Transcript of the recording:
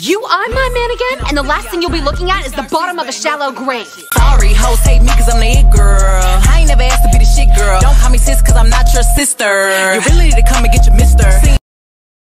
You are my man again, and the last thing you'll be looking at is the bottom of a shallow grave. Sorry, hoes hate me cause I'm the it girl. I ain't never asked to be the shit girl. Don't call me sis cause I'm not your sister. You really need to come and get your mister.